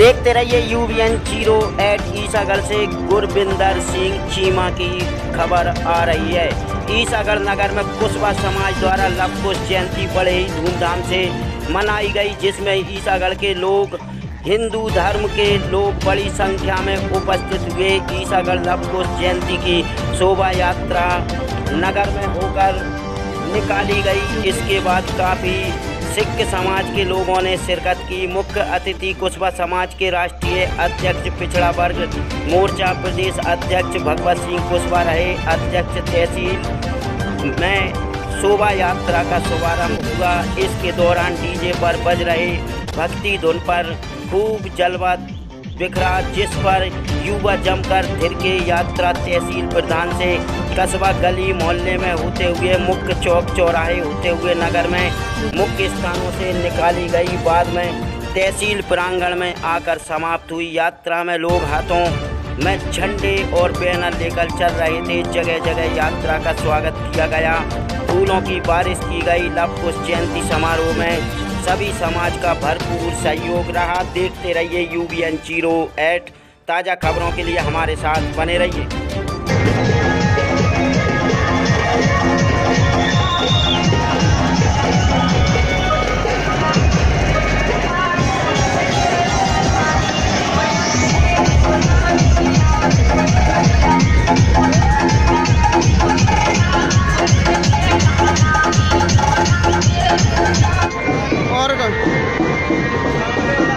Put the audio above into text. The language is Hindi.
देखते रहिए U V N zero eight Isagarh से गुरविंदर सिंह चीमा की खबर आ रही है। ईसागढ़ नगर में कुशवा समाज द्वारा लव कुश जयंती बड़े ही धूमधाम से मनाई गई, जिसमें ईसागढ़ के लोग, हिंदू धर्म के लोग बड़ी संख्या में उपस्थित हुए। ईसागढ़ लव कुश जयंती की शोभा यात्रा नगर में होकर निकाली गई। इसके बाद काफ़ी सिख समाज के लोगों ने शिरकत की। मुख्य अतिथि कुशवा समाज के राष्ट्रीय अध्यक्ष, पिछड़ा वर्ग मोर्चा प्रदेश अध्यक्ष भगवत सिंह कुशवा रहे। अध्यक्ष तहसील में शोभा यात्रा का शुभारंभ हुआ। इसके दौरान डीजे पर बज रहे। भक्ति धुन पर खूब जलवा बिखरा जिस पर युवा जमकर फिर के यात्रा तहसील प्रधान से कस्बा गली मोहल्ले में होते हुए मुख्य चौक चौराहे होते हुए नगर में मुख्य स्थानों से निकाली गई। बाद में तहसील प्रांगण में आकर समाप्त हुई यात्रा में लोग हाथों में झंडे और बैनर लेकर चल रहे थे। जगह जगह यात्रा का स्वागत किया गया। फूलों की बारिश की गई। लव कुश जयंती समारोह में सभी समाज का भरपूर सहयोग रहा। देखते रहिए U B N zero eight ताज़ा खबरों के लिए हमारे साथ बने रहिए। hora, cara.